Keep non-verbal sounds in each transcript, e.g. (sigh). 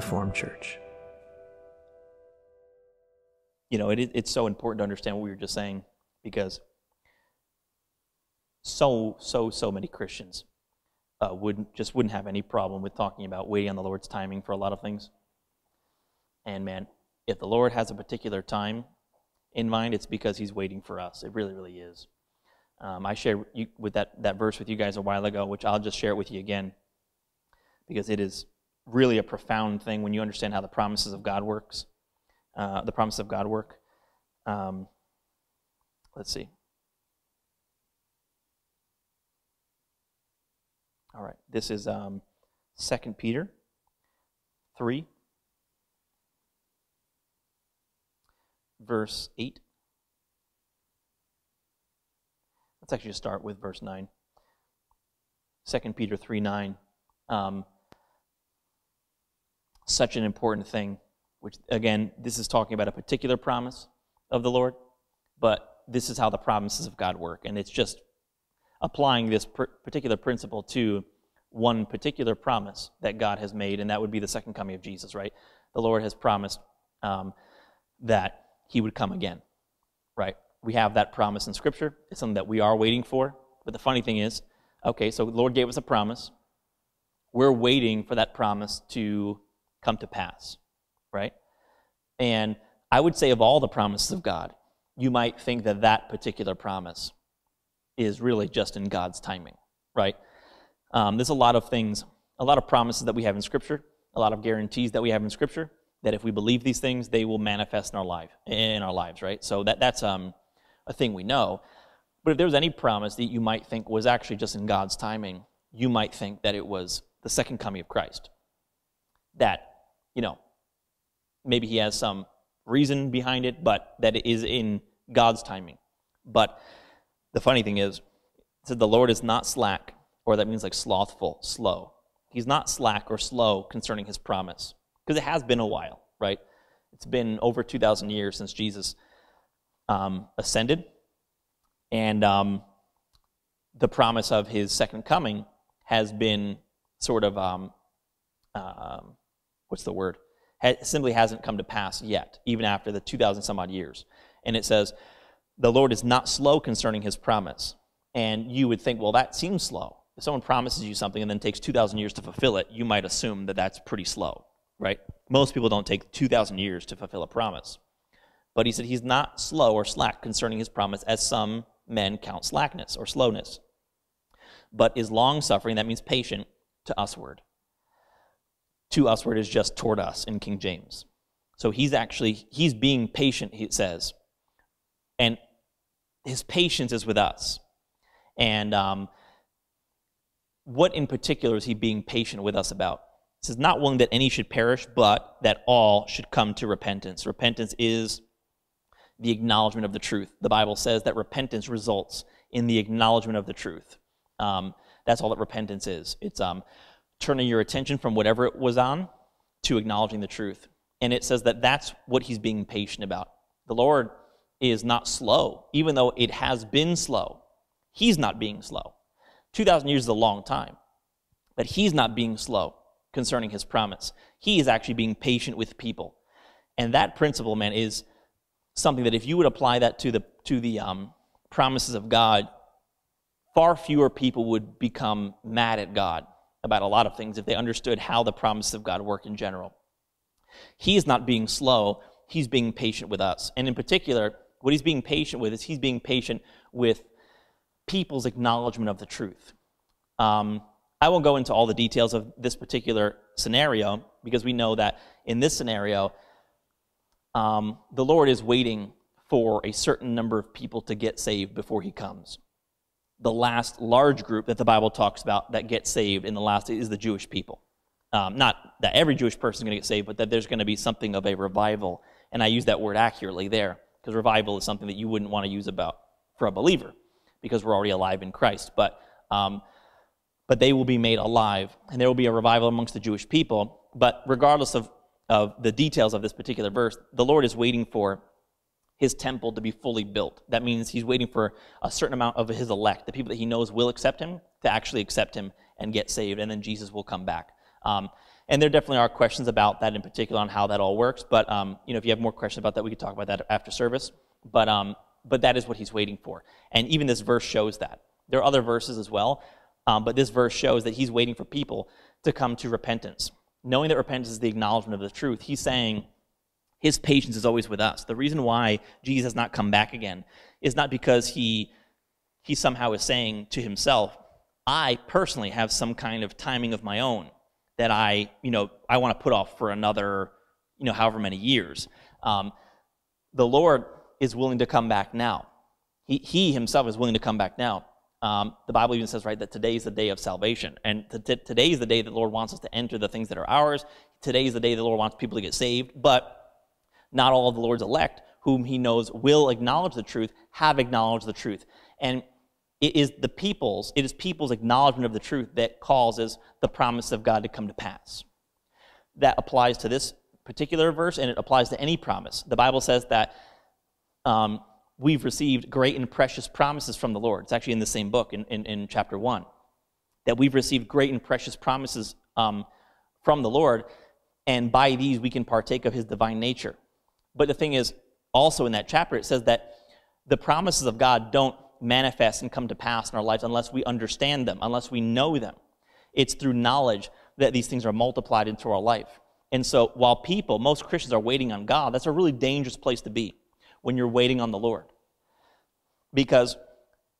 Reform Church. You know, it, it's so important to understand what we were just saying because so, so, so many Christians uh, wouldn't just wouldn't have any problem with talking about waiting on the Lord's timing for a lot of things. And man, if the Lord has a particular time in mind, it's because He's waiting for us. It really, really is. Um, I shared you, with that, that verse with you guys a while ago, which I'll just share it with you again, because it is really a profound thing when you understand how the promises of God works. Uh, the promises of God work. Um, let's see. All right, this is um, 2 Peter 3, verse 8. Let's actually start with verse 9. 2 Peter 3 9. Um, such an important thing, which, again, this is talking about a particular promise of the Lord, but this is how the promises of God work. And it's just applying this particular principle to one particular promise that God has made, and that would be the second coming of Jesus, right? The Lord has promised um, that he would come again, right? We have that promise in Scripture. It's something that we are waiting for. But the funny thing is, okay, so the Lord gave us a promise. We're waiting for that promise to come to pass, right? And I would say, of all the promises of God, you might think that that particular promise is really just in God's timing, right? Um, there's a lot of things, a lot of promises that we have in Scripture, a lot of guarantees that we have in Scripture that if we believe these things, they will manifest in our life, in our lives, right? So that that's um, a thing we know. But if there was any promise that you might think was actually just in God's timing, you might think that it was the second coming of Christ. That, you know, maybe he has some reason behind it, but that it is in God's timing. But the funny thing is, said the Lord is not slack, or that means like slothful, slow. He's not slack or slow concerning his promise, because it has been a while, right? It's been over 2,000 years since Jesus um, ascended, and um, the promise of his second coming has been sort of, um, uh, what's the word? Simply hasn't come to pass yet, even after the 2,000 some odd years. And it says, the Lord is not slow concerning his promise. And you would think, well, that seems slow. If someone promises you something and then takes 2,000 years to fulfill it, you might assume that that's pretty slow, right? Most people don't take 2,000 years to fulfill a promise. But he said he's not slow or slack concerning his promise, as some men count slackness or slowness, but is long suffering, that means patient, to usward. To usward is just toward us in King James. So he's actually, he's being patient, he says. And his patience is with us. And um, what in particular is he being patient with us about? It says, not willing that any should perish, but that all should come to repentance. Repentance is the acknowledgement of the truth. The Bible says that repentance results in the acknowledgement of the truth. Um, that's all that repentance is. It's um, turning your attention from whatever it was on to acknowledging the truth. And it says that that's what he's being patient about. The Lord is not slow, even though it has been slow. He's not being slow. 2,000 years is a long time, but he's not being slow concerning his promise. He is actually being patient with people. And that principle, man, is something that if you would apply that to the, to the um, promises of God, far fewer people would become mad at God about a lot of things if they understood how the promises of God work in general. He is not being slow, he's being patient with us. And in particular, what he's being patient with is he's being patient with people's acknowledgement of the truth. Um, I won't go into all the details of this particular scenario because we know that in this scenario, um, the Lord is waiting for a certain number of people to get saved before he comes. The last large group that the Bible talks about that gets saved in the last is the Jewish people. Um, not that every Jewish person is going to get saved, but that there's going to be something of a revival. And I use that word accurately there because revival is something that you wouldn't want to use about for a believer because we're already alive in Christ. But um, but they will be made alive, and there will be a revival amongst the Jewish people. But regardless of of the details of this particular verse, the Lord is waiting for his temple to be fully built. That means he's waiting for a certain amount of his elect, the people that he knows will accept him, to actually accept him and get saved, and then Jesus will come back. Um, and there definitely are questions about that in particular on how that all works. But um, you know, if you have more questions about that, we could talk about that after service. But um, but that is what he's waiting for, and even this verse shows that. There are other verses as well, um, but this verse shows that he's waiting for people to come to repentance, knowing that repentance is the acknowledgement of the truth. He's saying his patience is always with us. The reason why Jesus has not come back again is not because he he somehow is saying to himself, I personally have some kind of timing of my own that I, you know, I want to put off for another, you know, however many years. Um, the Lord is willing to come back now. He, he himself is willing to come back now. Um, the Bible even says, right, that today is the day of salvation. And today is the day that the Lord wants us to enter the things that are ours. Today is the day the Lord wants people to get saved. But not all of the Lord's elect, whom he knows will acknowledge the truth, have acknowledged the truth. And it is the people's, it is people's acknowledgement of the truth that causes the promise of God to come to pass. That applies to this particular verse, and it applies to any promise. The Bible says that um, we've received great and precious promises from the Lord. It's actually in the same book, in, in, in chapter 1, that we've received great and precious promises um, from the Lord, and by these we can partake of his divine nature. But the thing is, also in that chapter, it says that the promises of God don't manifest and come to pass in our lives unless we understand them, unless we know them. It's through knowledge that these things are multiplied into our life. And so while people, most Christians are waiting on God, that's a really dangerous place to be when you're waiting on the Lord. Because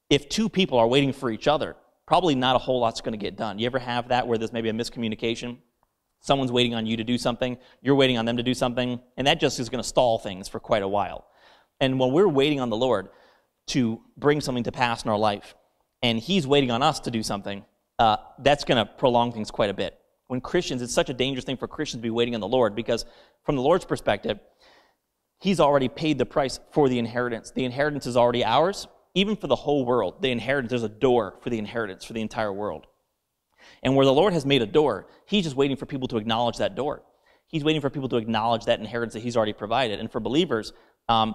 if two people are waiting for each other, probably not a whole lot's going to get done. You ever have that where there's maybe a miscommunication? Someone's waiting on you to do something, you're waiting on them to do something, and that just is going to stall things for quite a while. And when we're waiting on the Lord, to bring something to pass in our life, and He's waiting on us to do something, uh, that's going to prolong things quite a bit. When Christians, it's such a dangerous thing for Christians to be waiting on the Lord because, from the Lord's perspective, He's already paid the price for the inheritance. The inheritance is already ours, even for the whole world. The inheritance, there's a door for the inheritance for the entire world. And where the Lord has made a door, He's just waiting for people to acknowledge that door. He's waiting for people to acknowledge that inheritance that He's already provided. And for believers, um,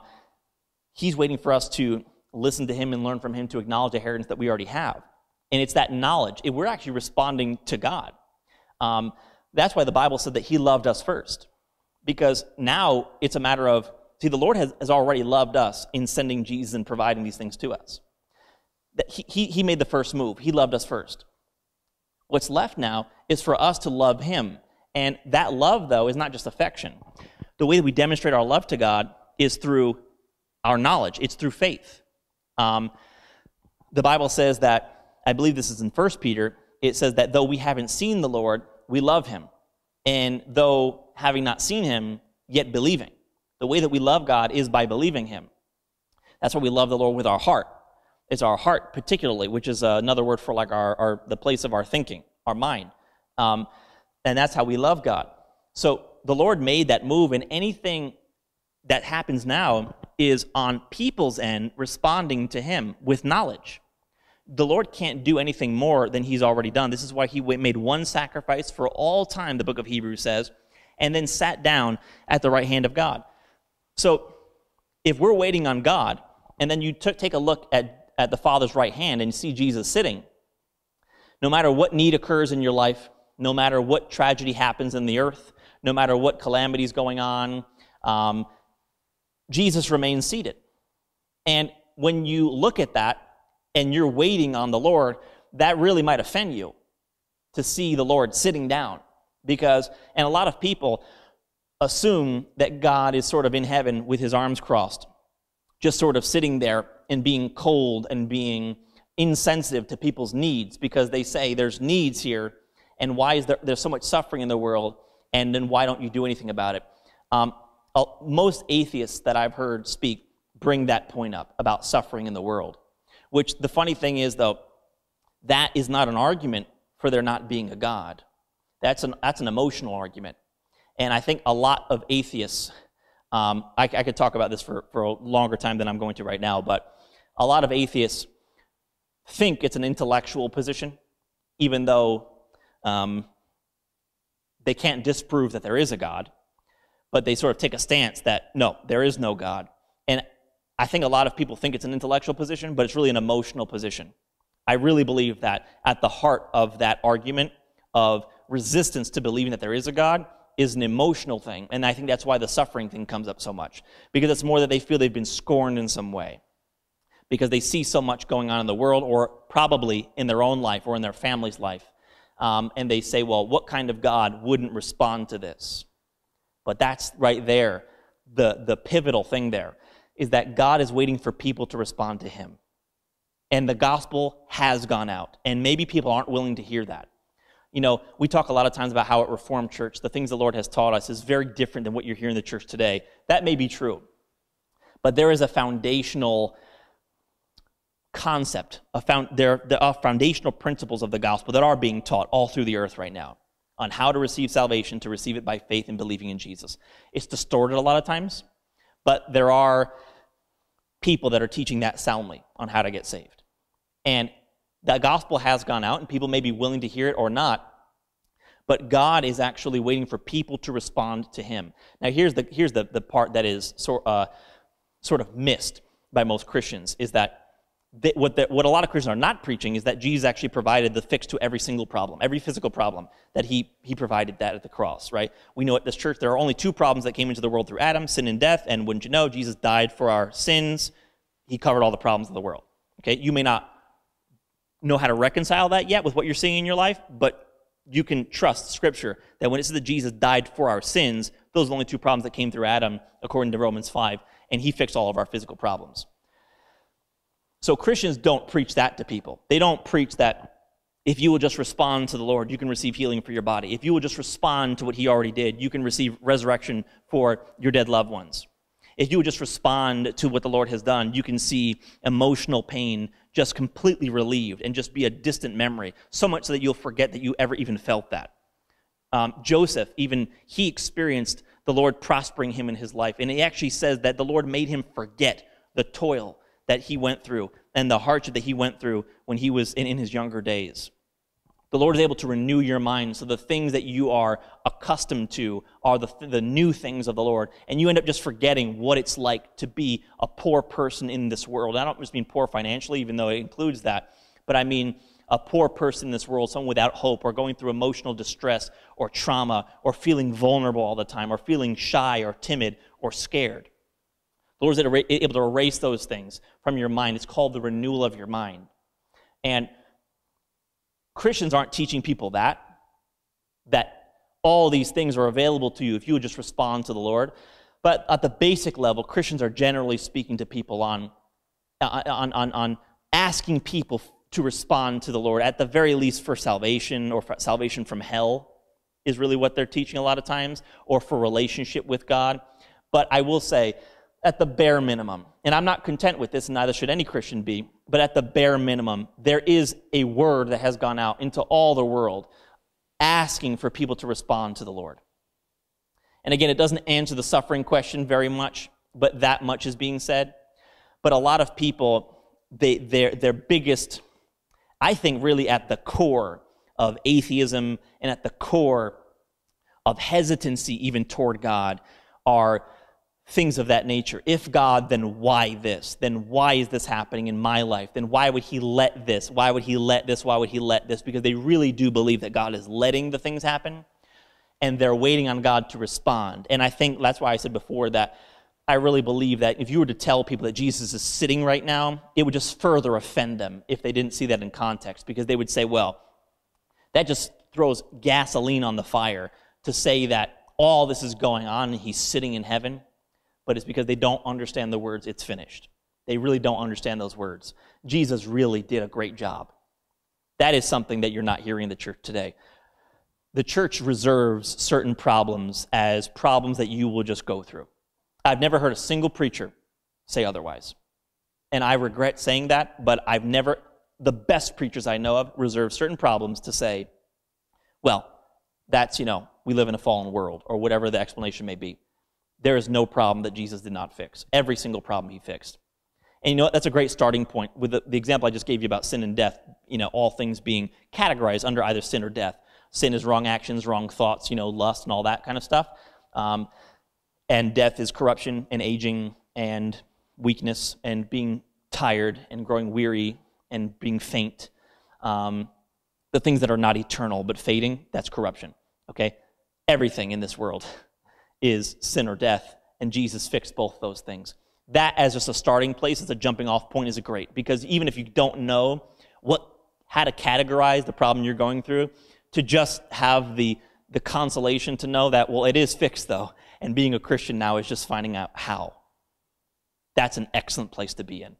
He's waiting for us to listen to him and learn from him to acknowledge the inheritance that we already have. And it's that knowledge. We're actually responding to God. Um, that's why the Bible said that he loved us first. Because now it's a matter of, see, the Lord has, has already loved us in sending Jesus and providing these things to us. That he, he, he made the first move. He loved us first. What's left now is for us to love him. And that love, though, is not just affection. The way that we demonstrate our love to God is through our knowledge, it's through faith. Um, the Bible says that, I believe this is in 1 Peter, it says that though we haven't seen the Lord, we love him. And though having not seen him, yet believing. The way that we love God is by believing him. That's why we love the Lord with our heart. It's our heart, particularly, which is another word for like our, our the place of our thinking, our mind. Um, and that's how we love God. So the Lord made that move, and anything that happens now is on people's end responding to him with knowledge. The Lord can't do anything more than he's already done. This is why he made one sacrifice for all time, the book of Hebrews says, and then sat down at the right hand of God. So if we're waiting on God, and then you t- take a look at, at the Father's right hand and see Jesus sitting, no matter what need occurs in your life, no matter what tragedy happens in the earth, no matter what calamity is going on, um, Jesus remains seated. And when you look at that and you're waiting on the Lord, that really might offend you to see the Lord sitting down. Because, and a lot of people assume that God is sort of in heaven with his arms crossed, just sort of sitting there and being cold and being insensitive to people's needs because they say there's needs here and why is there there's so much suffering in the world and then why don't you do anything about it um, most atheists that I've heard speak bring that point up about suffering in the world. Which the funny thing is, though, that is not an argument for there not being a God. That's an, that's an emotional argument. And I think a lot of atheists, um, I, I could talk about this for, for a longer time than I'm going to right now, but a lot of atheists think it's an intellectual position, even though um, they can't disprove that there is a God but they sort of take a stance that no, there is no God. And I think a lot of people think it's an intellectual position, but it's really an emotional position. I really believe that at the heart of that argument of resistance to believing that there is a God is an emotional thing. And I think that's why the suffering thing comes up so much. Because it's more that they feel they've been scorned in some way. Because they see so much going on in the world, or probably in their own life or in their family's life. Um, and they say, well, what kind of God wouldn't respond to this? But that's right there, the, the pivotal thing there, is that God is waiting for people to respond to him. And the gospel has gone out. And maybe people aren't willing to hear that. You know, we talk a lot of times about how at Reform Church, the things the Lord has taught us is very different than what you're hearing in the church today. That may be true. But there is a foundational concept, a found, there, there are foundational principles of the gospel that are being taught all through the earth right now on how to receive salvation, to receive it by faith and believing in Jesus. It's distorted a lot of times, but there are people that are teaching that soundly on how to get saved. And the gospel has gone out, and people may be willing to hear it or not, but God is actually waiting for people to respond to Him. Now, here's the, here's the, the part that is sort, uh, sort of missed by most Christians is that they, what, what a lot of Christians are not preaching is that Jesus actually provided the fix to every single problem, every physical problem, that he, he provided that at the cross, right? We know at this church there are only two problems that came into the world through Adam, sin and death, and wouldn't you know, Jesus died for our sins. He covered all the problems of the world. Okay, you may not know how to reconcile that yet with what you're seeing in your life, but you can trust Scripture that when it says that Jesus died for our sins, those are the only two problems that came through Adam, according to Romans 5, and he fixed all of our physical problems. So Christians don't preach that to people. They don't preach that if you will just respond to the Lord, you can receive healing for your body. If you will just respond to what he already did, you can receive resurrection for your dead loved ones. If you would just respond to what the Lord has done, you can see emotional pain just completely relieved and just be a distant memory, so much so that you'll forget that you ever even felt that. Um, Joseph, even he experienced the Lord prospering him in his life. And he actually says that the Lord made him forget the toil that he went through and the hardship that he went through when he was in, in his younger days. The Lord is able to renew your mind so the things that you are accustomed to are the, the new things of the Lord. And you end up just forgetting what it's like to be a poor person in this world. I don't just mean poor financially, even though it includes that, but I mean a poor person in this world, someone without hope, or going through emotional distress or trauma, or feeling vulnerable all the time, or feeling shy or timid or scared. Lord is able to erase those things from your mind. It's called the renewal of your mind. And Christians aren't teaching people that, that all these things are available to you if you would just respond to the Lord. But at the basic level, Christians are generally speaking to people on, uh, on, on, on asking people to respond to the Lord, at the very least for salvation or for salvation from hell, is really what they're teaching a lot of times, or for relationship with God. But I will say, at the bare minimum, and I'm not content with this, and neither should any Christian be, but at the bare minimum, there is a word that has gone out into all the world asking for people to respond to the Lord. And again, it doesn't answer the suffering question very much, but that much is being said. But a lot of people, they, their, their biggest, I think, really at the core of atheism and at the core of hesitancy even toward God are things of that nature. If God, then why this? Then why is this happening in my life? Then why would He let this? Why would He let this? Why would He let this? Because they really do believe that God is letting the things happen and they're waiting on God to respond. And I think that's why I said before that I really believe that if you were to tell people that Jesus is sitting right now, it would just further offend them if they didn't see that in context because they would say, well, that just throws gasoline on the fire to say that all this is going on and he's sitting in heaven but it's because they don't understand the words, it's finished. They really don't understand those words. Jesus really did a great job. That is something that you're not hearing in the church today. The church reserves certain problems as problems that you will just go through. I've never heard a single preacher say otherwise. And I regret saying that, but I've never, the best preachers I know of reserve certain problems to say, well, that's, you know, we live in a fallen world, or whatever the explanation may be there is no problem that Jesus did not fix. Every single problem he fixed. And you know what? That's a great starting point with the, the, example I just gave you about sin and death, you know, all things being categorized under either sin or death. Sin is wrong actions, wrong thoughts, you know, lust and all that kind of stuff. Um, and death is corruption and aging and weakness and being tired and growing weary and being faint. Um, the things that are not eternal but fading, that's corruption. Okay? Everything in this world is sin or death, and Jesus fixed both those things. That, as just a starting place, as a jumping off point, is great because even if you don't know what how to categorize the problem you're going through, to just have the the consolation to know that well, it is fixed though, and being a Christian now is just finding out how. That's an excellent place to be in,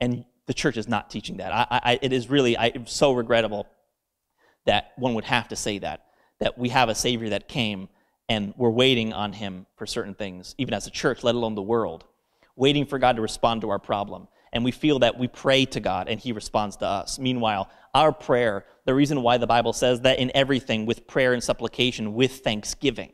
and the church is not teaching that. I, I, it is really I, so regrettable that one would have to say that that we have a Savior that came and we're waiting on Him for certain things, even as a church, let alone the world, waiting for God to respond to our problem. And we feel that we pray to God and He responds to us. Meanwhile, our prayer, the reason why the Bible says that in everything with prayer and supplication with thanksgiving.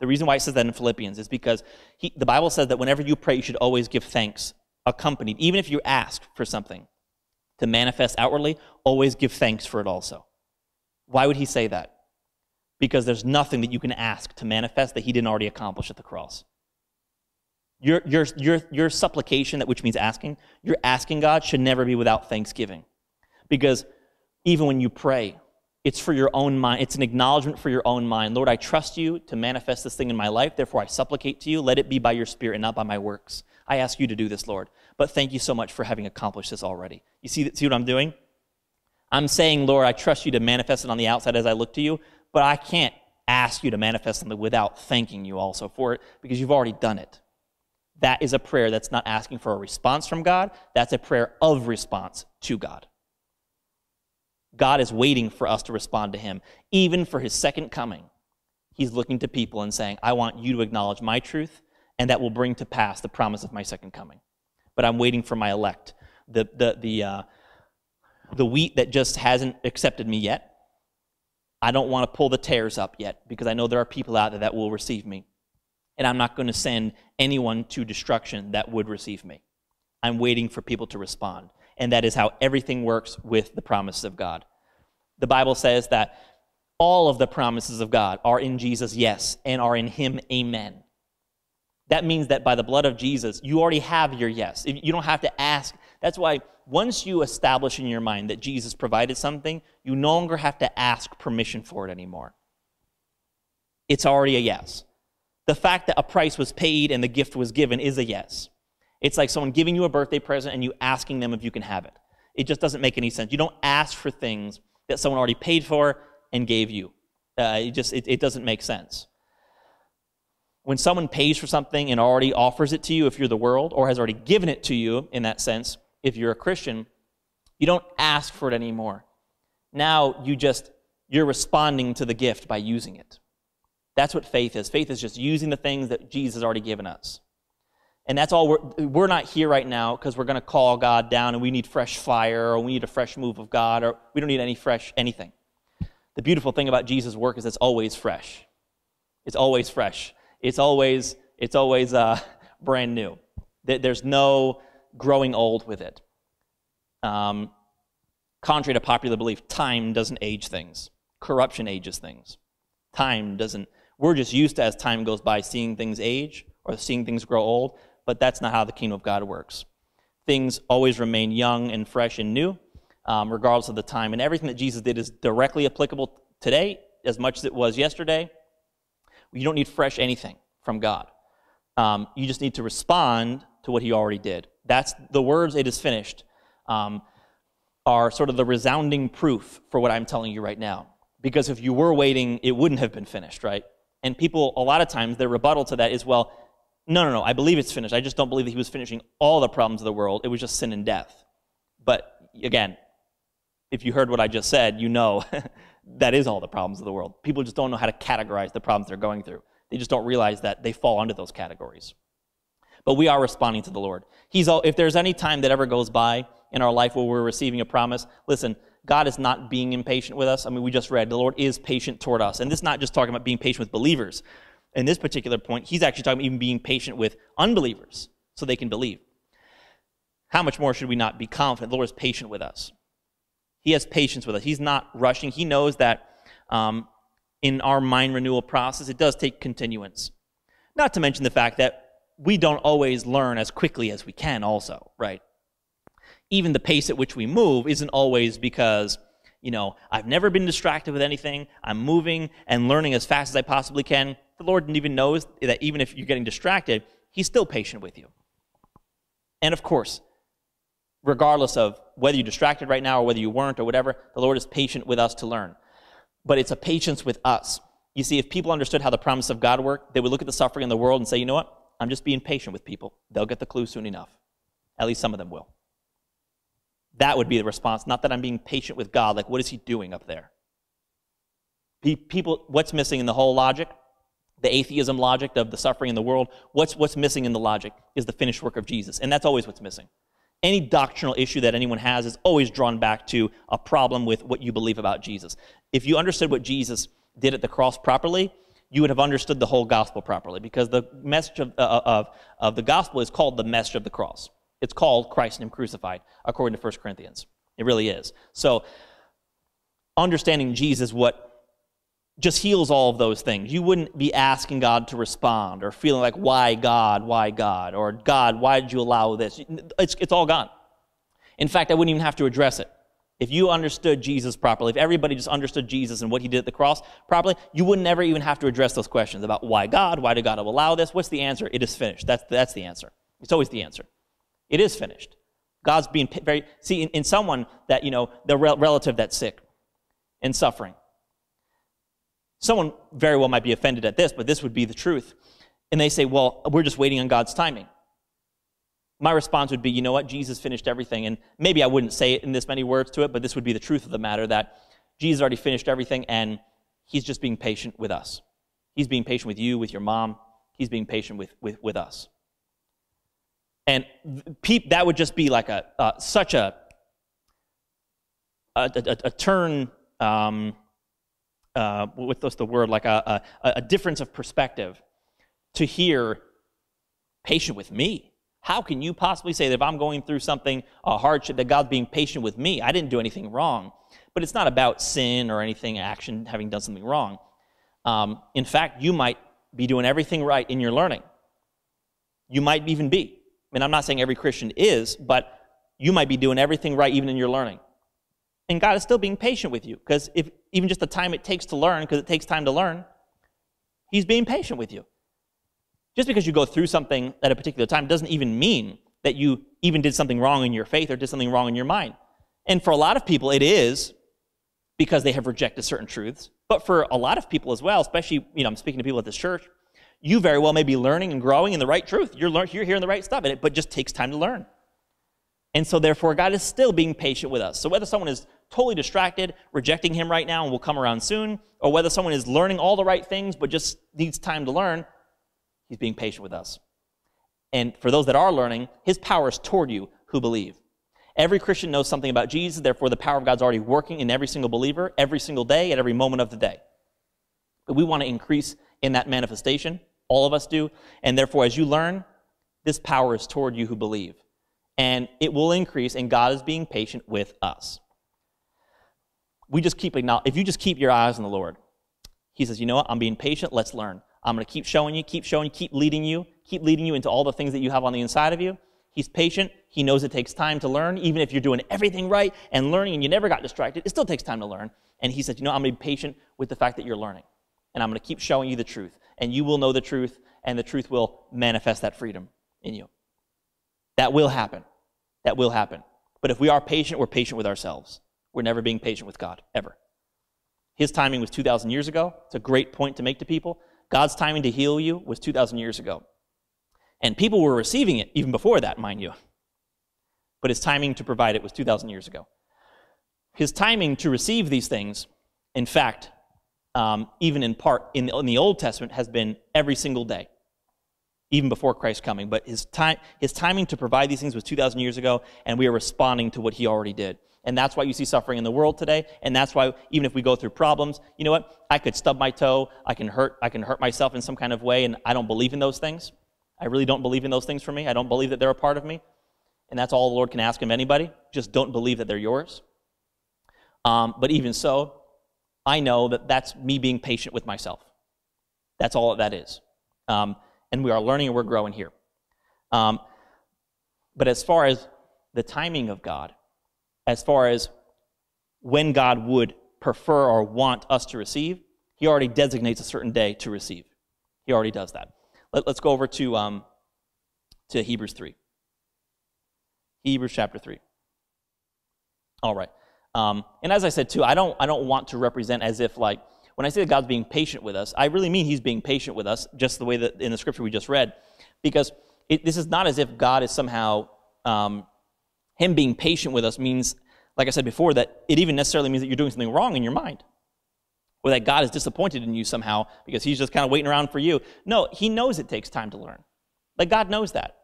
The reason why it says that in Philippians is because he, the Bible says that whenever you pray, you should always give thanks, accompanied, even if you ask for something to manifest outwardly, always give thanks for it also. Why would he say that? Because there's nothing that you can ask to manifest that he didn't already accomplish at the cross. Your, your, your, your supplication, that which means asking, your asking God should never be without thanksgiving. Because even when you pray, it's for your own mind. It's an acknowledgement for your own mind. Lord, I trust you to manifest this thing in my life. Therefore, I supplicate to you. Let it be by your spirit and not by my works. I ask you to do this, Lord. But thank you so much for having accomplished this already. You see, see what I'm doing? I'm saying, Lord, I trust you to manifest it on the outside as I look to you, but I can't ask you to manifest something without thanking you also for it because you've already done it. That is a prayer that's not asking for a response from God, that's a prayer of response to God. God is waiting for us to respond to Him, even for His second coming. He's looking to people and saying, I want you to acknowledge my truth, and that will bring to pass the promise of my second coming. But I'm waiting for my elect, the, the, the, uh, the wheat that just hasn't accepted me yet. I don't want to pull the tares up yet because I know there are people out there that will receive me. And I'm not going to send anyone to destruction that would receive me. I'm waiting for people to respond. And that is how everything works with the promises of God. The Bible says that all of the promises of God are in Jesus, yes, and are in Him, amen. That means that by the blood of Jesus, you already have your yes. You don't have to ask. That's why once you establish in your mind that Jesus provided something, you no longer have to ask permission for it anymore. It's already a yes. The fact that a price was paid and the gift was given is a yes. It's like someone giving you a birthday present and you asking them if you can have it. It just doesn't make any sense. You don't ask for things that someone already paid for and gave you. Uh, it just it, it doesn't make sense. When someone pays for something and already offers it to you, if you're the world, or has already given it to you in that sense, if you're a Christian, you don't ask for it anymore. Now you just, you're responding to the gift by using it. That's what faith is. Faith is just using the things that Jesus has already given us. And that's all we're, we're not here right now because we're going to call God down and we need fresh fire or we need a fresh move of God or we don't need any fresh anything. The beautiful thing about Jesus' work is it's always fresh. It's always fresh. It's always, it's always uh, brand new. There's no growing old with it. Um, contrary to popular belief, time doesn't age things. Corruption ages things. Time doesn't. We're just used to, as time goes by, seeing things age or seeing things grow old, but that's not how the kingdom of God works. Things always remain young and fresh and new, um, regardless of the time. And everything that Jesus did is directly applicable today as much as it was yesterday. You don't need fresh anything from God. Um, you just need to respond to what he already did. That's the words, it is finished, um, are sort of the resounding proof for what I'm telling you right now. Because if you were waiting, it wouldn't have been finished, right? And people, a lot of times, their rebuttal to that is, well, no, no, no, I believe it's finished. I just don't believe that he was finishing all the problems of the world. It was just sin and death. But again, if you heard what I just said, you know (laughs) that is all the problems of the world. People just don't know how to categorize the problems they're going through. They just don't realize that they fall under those categories but we are responding to the Lord. He's all, if there's any time that ever goes by in our life where we're receiving a promise, listen, God is not being impatient with us. I mean, we just read the Lord is patient toward us. And this is not just talking about being patient with believers. In this particular point, he's actually talking about even being patient with unbelievers so they can believe. How much more should we not be confident the Lord is patient with us? He has patience with us. He's not rushing. He knows that um, in our mind renewal process, it does take continuance. Not to mention the fact that we don't always learn as quickly as we can, also, right? Even the pace at which we move isn't always because you know, I've never been distracted with anything. I'm moving and learning as fast as I possibly can. The Lord even knows that even if you're getting distracted, He's still patient with you. And of course, regardless of whether you're distracted right now or whether you weren't or whatever, the Lord is patient with us to learn. But it's a patience with us. You see, if people understood how the promise of God worked, they would look at the suffering in the world and say, you know what? I'm just being patient with people. They'll get the clue soon enough. At least some of them will. That would be the response. Not that I'm being patient with God. Like, what is He doing up there? People, what's missing in the whole logic? The atheism logic of the suffering in the world. What's, what's missing in the logic is the finished work of Jesus. And that's always what's missing. Any doctrinal issue that anyone has is always drawn back to a problem with what you believe about Jesus. If you understood what Jesus did at the cross properly, you would have understood the whole gospel properly because the message of, uh, of, of the gospel is called the message of the cross. It's called Christ and Him crucified, according to 1 Corinthians. It really is. So, understanding Jesus, what just heals all of those things. You wouldn't be asking God to respond or feeling like, why God, why God, or God, why did you allow this? It's, it's all gone. In fact, I wouldn't even have to address it. If you understood Jesus properly, if everybody just understood Jesus and what he did at the cross properly, you would never even have to address those questions about why God, why did God allow this? What's the answer? It is finished. That's, that's the answer. It's always the answer. It is finished. God's being very, see, in, in someone that, you know, the rel- relative that's sick and suffering. Someone very well might be offended at this, but this would be the truth. And they say, well, we're just waiting on God's timing. My response would be, you know what? Jesus finished everything. And maybe I wouldn't say it in this many words to it, but this would be the truth of the matter that Jesus already finished everything and he's just being patient with us. He's being patient with you, with your mom. He's being patient with, with, with us. And that would just be like a uh, such a a, a, a turn. Um, uh, what's the word? Like a, a, a difference of perspective to hear patient with me. How can you possibly say that if I'm going through something, a hardship, that God's being patient with me? I didn't do anything wrong. But it's not about sin or anything, action, having done something wrong. Um, in fact, you might be doing everything right in your learning. You might even be. I mean, I'm not saying every Christian is, but you might be doing everything right even in your learning. And God is still being patient with you because if even just the time it takes to learn, because it takes time to learn, He's being patient with you. Just because you go through something at a particular time doesn't even mean that you even did something wrong in your faith or did something wrong in your mind. And for a lot of people, it is because they have rejected certain truths. But for a lot of people as well, especially, you know, I'm speaking to people at this church, you very well may be learning and growing in the right truth. You're, lear- you're hearing the right stuff, but it but just takes time to learn. And so, therefore, God is still being patient with us. So, whether someone is totally distracted, rejecting Him right now and will come around soon, or whether someone is learning all the right things but just needs time to learn, He's being patient with us. And for those that are learning, His power is toward you who believe. Every Christian knows something about Jesus, therefore, the power of God's already working in every single believer, every single day, at every moment of the day. But we want to increase in that manifestation. All of us do. And therefore, as you learn, this power is toward you who believe. And it will increase, and God is being patient with us. We just keep if you just keep your eyes on the Lord, He says, you know what? I'm being patient. Let's learn. I'm going to keep showing you, keep showing you, keep leading you, keep leading you into all the things that you have on the inside of you. He's patient. He knows it takes time to learn. Even if you're doing everything right and learning and you never got distracted, it still takes time to learn. And he says, you know, I'm going to be patient with the fact that you're learning. And I'm going to keep showing you the truth and you will know the truth, and the truth will manifest that freedom in you. That will happen. That will happen. But if we are patient, we're patient with ourselves. We're never being patient with God, ever. His timing was 2,000 years ago. It's a great point to make to people. God's timing to heal you was 2,000 years ago. And people were receiving it even before that, mind you. But his timing to provide it was 2,000 years ago. His timing to receive these things, in fact, um, even in part in the, in the Old Testament, has been every single day, even before Christ's coming. But his, time, his timing to provide these things was 2,000 years ago, and we are responding to what he already did. And that's why you see suffering in the world today. And that's why even if we go through problems, you know what? I could stub my toe. I can hurt. I can hurt myself in some kind of way. And I don't believe in those things. I really don't believe in those things for me. I don't believe that they're a part of me. And that's all the Lord can ask of anybody. Just don't believe that they're yours. Um, but even so, I know that that's me being patient with myself. That's all that is. Um, and we are learning and we're growing here. Um, but as far as the timing of God, as far as when God would prefer or want us to receive, he already designates a certain day to receive. He already does that. Let, us go over to, um, to Hebrews 3. Hebrews chapter 3. All right. Um, and as I said too, I don't, I don't want to represent as if like, when I say that God's being patient with us, I really mean he's being patient with us, just the way that in the scripture we just read. Because it, this is not as if God is somehow, um, him being patient with us means, like I said before, that it even necessarily means that you're doing something wrong in your mind. Or that God is disappointed in you somehow because he's just kind of waiting around for you. No, he knows it takes time to learn. Like God knows that.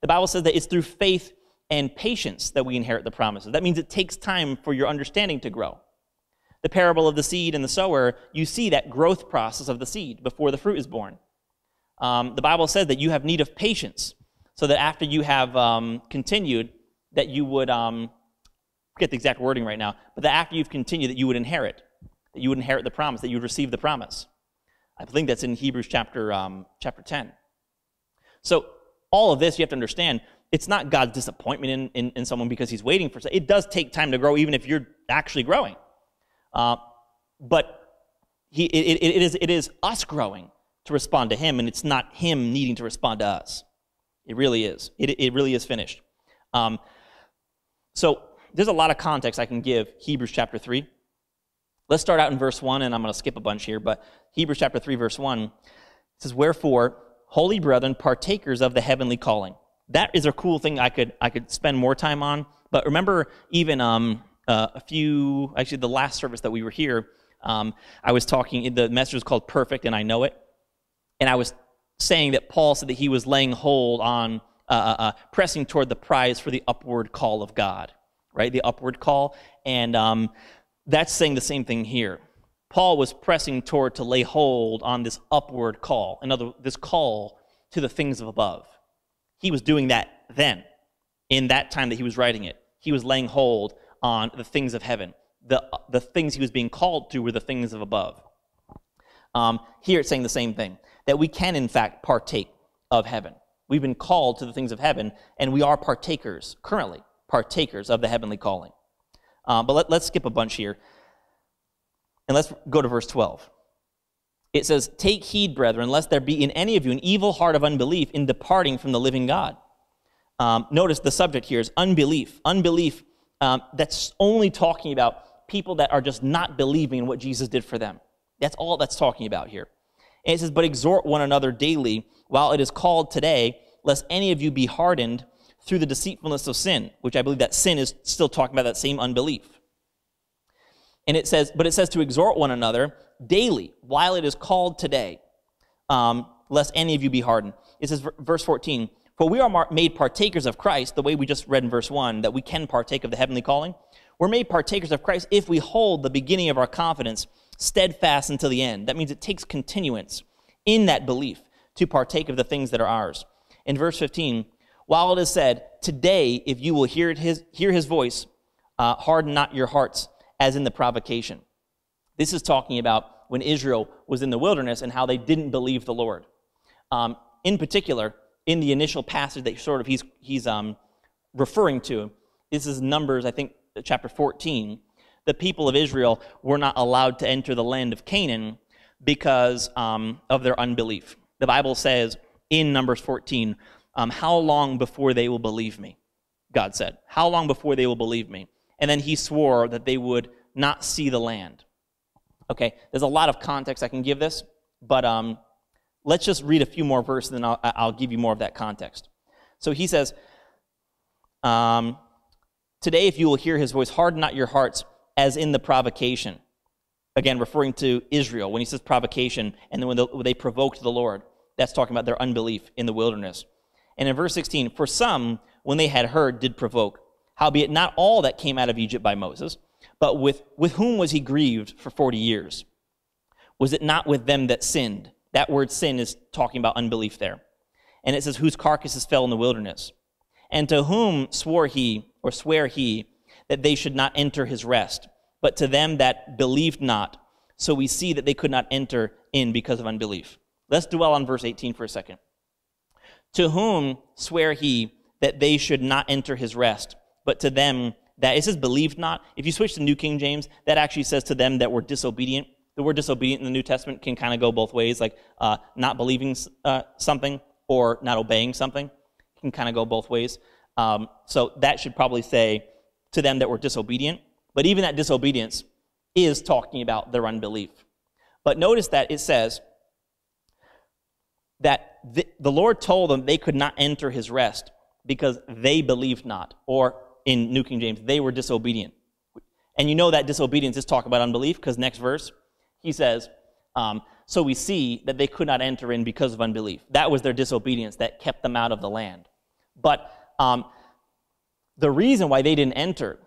The Bible says that it's through faith and patience that we inherit the promises. That means it takes time for your understanding to grow. The parable of the seed and the sower, you see that growth process of the seed before the fruit is born. Um, the Bible says that you have need of patience, so that after you have um, continued, that you would, um, forget the exact wording right now, but that after you've continued, that you would inherit, that you would inherit the promise, that you would receive the promise. I think that's in Hebrews chapter, um, chapter 10. So all of this, you have to understand, it's not God's disappointment in, in, in someone because he's waiting for it does take time to grow, even if you're actually growing. Uh, but he, it, it, is, it is us growing to respond to him, and it's not him needing to respond to us. It really is. It, it really is finished. Um, so there's a lot of context I can give Hebrews chapter 3. Let's start out in verse 1, and I'm going to skip a bunch here, but Hebrews chapter 3, verse 1 says, Wherefore, holy brethren, partakers of the heavenly calling that is a cool thing I could I could spend more time on. But remember, even um, uh, a few actually the last service that we were here, um, I was talking. The message was called "Perfect," and I know it. And I was saying that Paul said that he was laying hold on uh, uh, pressing toward the prize for the upward call of God, right? The upward call, and um, that's saying the same thing here. Paul was pressing toward to lay hold on this upward call, another this call to the things of above. He was doing that then, in that time that he was writing it. He was laying hold on the things of heaven. The, the things he was being called to were the things of above. Um, here it's saying the same thing that we can, in fact, partake of heaven. We've been called to the things of heaven, and we are partakers, currently, partakers of the heavenly calling. Um, but let, let's skip a bunch here. And let's go to verse 12 it says, Take heed, brethren, lest there be in any of you an evil heart of unbelief in departing from the living God. Um, notice the subject here is unbelief. Unbelief, um, that's only talking about people that are just not believing in what Jesus did for them. That's all that's talking about here. And it says, But exhort one another daily while it is called today, lest any of you be hardened through the deceitfulness of sin, which I believe that sin is still talking about that same unbelief. And it says, but it says to exhort one another daily while it is called today, um, lest any of you be hardened. It says, verse 14, for we are made partakers of Christ, the way we just read in verse 1, that we can partake of the heavenly calling. We're made partakers of Christ if we hold the beginning of our confidence steadfast until the end. That means it takes continuance in that belief to partake of the things that are ours. In verse 15, while it is said, Today, if you will hear his, hear his voice, uh, harden not your hearts as in the provocation. This is talking about when Israel was in the wilderness and how they didn't believe the Lord. Um, in particular, in the initial passage that sort of he's, he's um, referring to, this is Numbers, I think, chapter 14. The people of Israel were not allowed to enter the land of Canaan because um, of their unbelief. The Bible says in Numbers 14, um, How long before they will believe me? God said. How long before they will believe me? And then he swore that they would not see the land. Okay, there's a lot of context I can give this, but um, let's just read a few more verses and I'll, I'll give you more of that context. So he says, um, Today, if you will hear his voice, harden not your hearts as in the provocation. Again, referring to Israel when he says provocation, and then when, the, when they provoked the Lord, that's talking about their unbelief in the wilderness. And in verse 16, for some, when they had heard, did provoke. Howbeit, not all that came out of Egypt by Moses, but with, with whom was he grieved for 40 years? Was it not with them that sinned? That word sin is talking about unbelief there. And it says, whose carcasses fell in the wilderness. And to whom swore he, or swear he, that they should not enter his rest, but to them that believed not. So we see that they could not enter in because of unbelief. Let's dwell on verse 18 for a second. To whom swear he that they should not enter his rest, but to them that it says believed not. If you switch to New King James, that actually says to them that were disobedient. The word disobedient in the New Testament can kind of go both ways, like uh, not believing uh, something or not obeying something can kind of go both ways. Um, so that should probably say to them that were disobedient. But even that disobedience is talking about their unbelief. But notice that it says that the, the Lord told them they could not enter his rest because they believed not. Or in New King James, they were disobedient. And you know that disobedience is talking about unbelief because next verse, he says, um, So we see that they could not enter in because of unbelief. That was their disobedience that kept them out of the land. But um, the reason why they didn't enter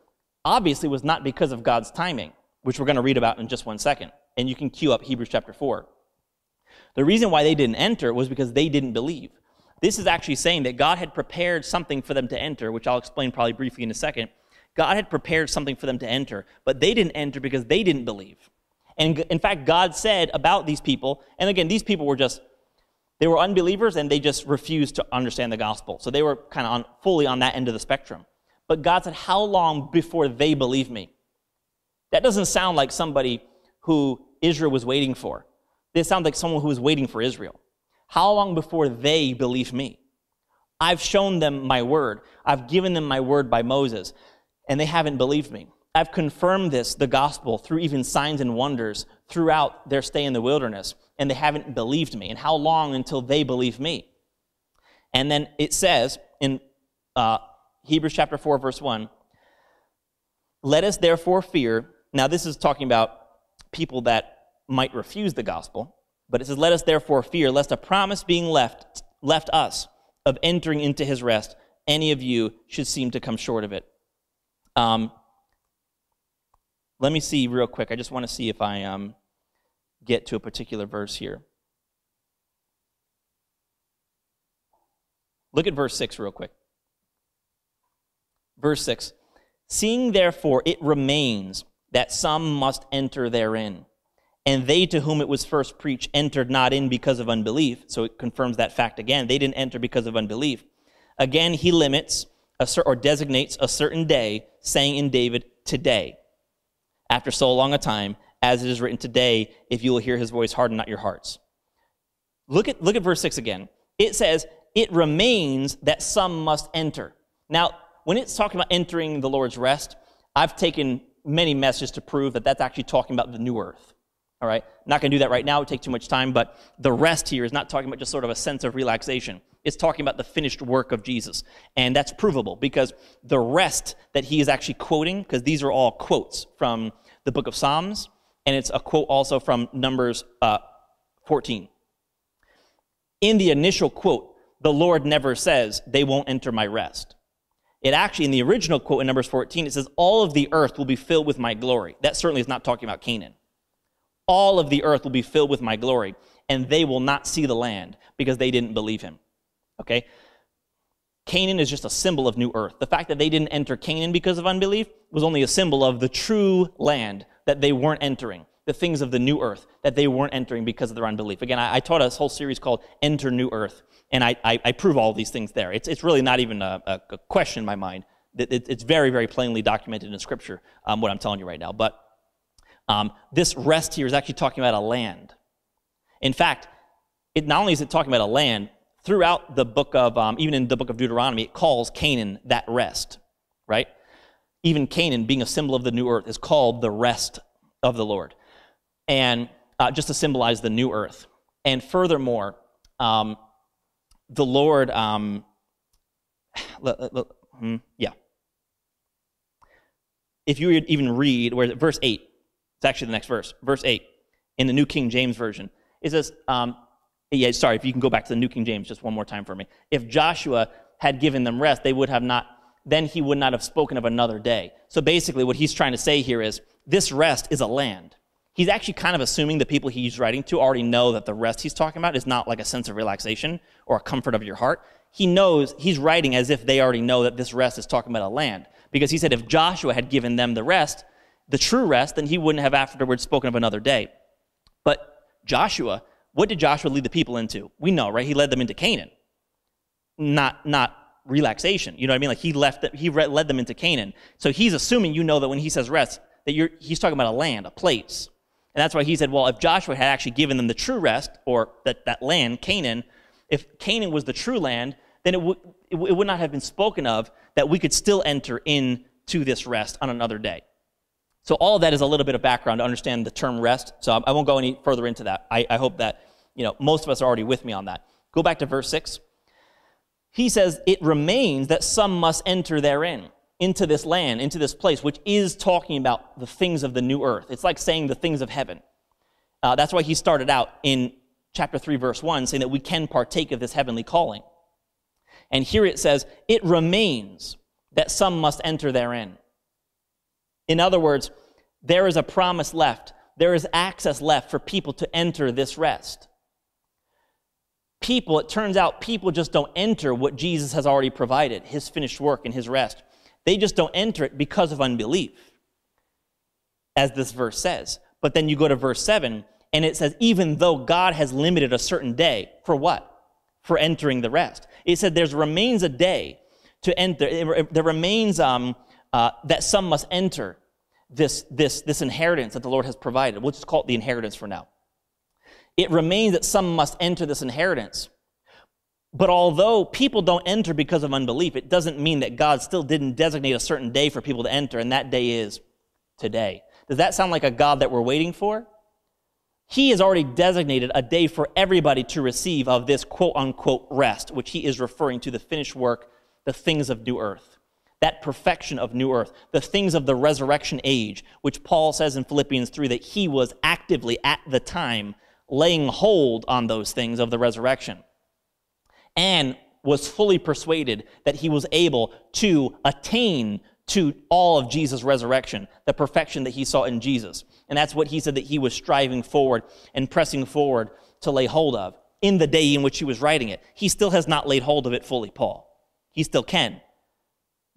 obviously was not because of God's timing, which we're going to read about in just one second. And you can cue up Hebrews chapter 4. The reason why they didn't enter was because they didn't believe. This is actually saying that God had prepared something for them to enter, which I'll explain probably briefly in a second. God had prepared something for them to enter, but they didn't enter because they didn't believe. And in fact, God said about these people, and again, these people were just, they were unbelievers and they just refused to understand the gospel. So they were kind of on, fully on that end of the spectrum. But God said, How long before they believe me? That doesn't sound like somebody who Israel was waiting for. This sounds like someone who was waiting for Israel. How long before they believe me? I've shown them my word. I've given them my word by Moses, and they haven't believed me. I've confirmed this, the gospel, through even signs and wonders throughout their stay in the wilderness, and they haven't believed me. And how long until they believe me? And then it says in uh, Hebrews chapter 4, verse 1 Let us therefore fear. Now, this is talking about people that might refuse the gospel, but it says, Let us therefore fear, lest a promise being left, left us of entering into his rest, any of you should seem to come short of it. Um, let me see real quick. I just want to see if I um, get to a particular verse here. Look at verse 6 real quick. Verse 6 Seeing therefore it remains that some must enter therein, and they to whom it was first preached entered not in because of unbelief. So it confirms that fact again. They didn't enter because of unbelief. Again, he limits or designates a certain day, saying in David, today, after so long a time, as it is written today, if you will hear his voice, harden not your hearts. Look at, look at verse 6 again. It says, It remains that some must enter. Now, when it's talking about entering the Lord's rest, I've taken many messages to prove that that's actually talking about the new earth. All right? Not going to do that right now, it would take too much time, but the rest here is not talking about just sort of a sense of relaxation. It's talking about the finished work of Jesus. And that's provable because the rest that he is actually quoting, because these are all quotes from the book of Psalms, and it's a quote also from Numbers uh, 14. In the initial quote, the Lord never says, They won't enter my rest. It actually, in the original quote in Numbers 14, it says, All of the earth will be filled with my glory. That certainly is not talking about Canaan all of the earth will be filled with my glory, and they will not see the land because they didn't believe him. Okay? Canaan is just a symbol of new earth. The fact that they didn't enter Canaan because of unbelief was only a symbol of the true land that they weren't entering, the things of the new earth that they weren't entering because of their unbelief. Again, I, I taught a whole series called Enter New Earth, and I, I, I prove all these things there. It's, it's really not even a, a, a question in my mind. It, it, it's very, very plainly documented in Scripture, um, what I'm telling you right now. But um, this rest here is actually talking about a land. In fact, it not only is it talking about a land, throughout the book of, um, even in the book of Deuteronomy, it calls Canaan that rest, right? Even Canaan, being a symbol of the new earth, is called the rest of the Lord. And uh, just to symbolize the new earth. And furthermore, um, the Lord, um, (sighs) hmm, yeah. If you even read, where verse 8, it's actually the next verse, verse 8, in the New King James Version. It says, um, yeah, sorry, if you can go back to the New King James just one more time for me. If Joshua had given them rest, they would have not, then he would not have spoken of another day. So basically, what he's trying to say here is this rest is a land. He's actually kind of assuming the people he's writing to already know that the rest he's talking about is not like a sense of relaxation or a comfort of your heart. He knows, he's writing as if they already know that this rest is talking about a land. Because he said if Joshua had given them the rest, the true rest, then he wouldn't have afterwards spoken of another day. But Joshua, what did Joshua lead the people into? We know, right? He led them into Canaan. Not, not relaxation. You know what I mean? Like he left, the, he led them into Canaan. So he's assuming you know that when he says rest, that you're, he's talking about a land, a place. And that's why he said, well, if Joshua had actually given them the true rest, or that, that land, Canaan, if Canaan was the true land, then it, w- it, w- it would not have been spoken of that we could still enter into this rest on another day. So all of that is a little bit of background to understand the term rest. So I won't go any further into that. I, I hope that you know most of us are already with me on that. Go back to verse six. He says, "It remains that some must enter therein." Into this land, into this place, which is talking about the things of the new earth. It's like saying the things of heaven. Uh, that's why he started out in chapter 3, verse 1, saying that we can partake of this heavenly calling. And here it says, it remains that some must enter therein. In other words, there is a promise left. There is access left for people to enter this rest. People, it turns out, people just don't enter what Jesus has already provided, his finished work and his rest. They just don't enter it because of unbelief, as this verse says. But then you go to verse 7, and it says, even though God has limited a certain day, for what? For entering the rest. It said there remains a day to enter, there remains um, uh, that some must enter this, this, this inheritance that the Lord has provided. We'll just call it the inheritance for now. It remains that some must enter this inheritance. But although people don't enter because of unbelief, it doesn't mean that God still didn't designate a certain day for people to enter, and that day is today. Does that sound like a God that we're waiting for? He has already designated a day for everybody to receive of this quote unquote rest, which he is referring to the finished work, the things of new earth, that perfection of new earth, the things of the resurrection age, which Paul says in Philippians 3 that he was actively at the time laying hold on those things of the resurrection and was fully persuaded that he was able to attain to all of Jesus' resurrection, the perfection that he saw in Jesus. And that's what he said that he was striving forward and pressing forward to lay hold of in the day in which he was writing it. He still has not laid hold of it fully, Paul. He still can.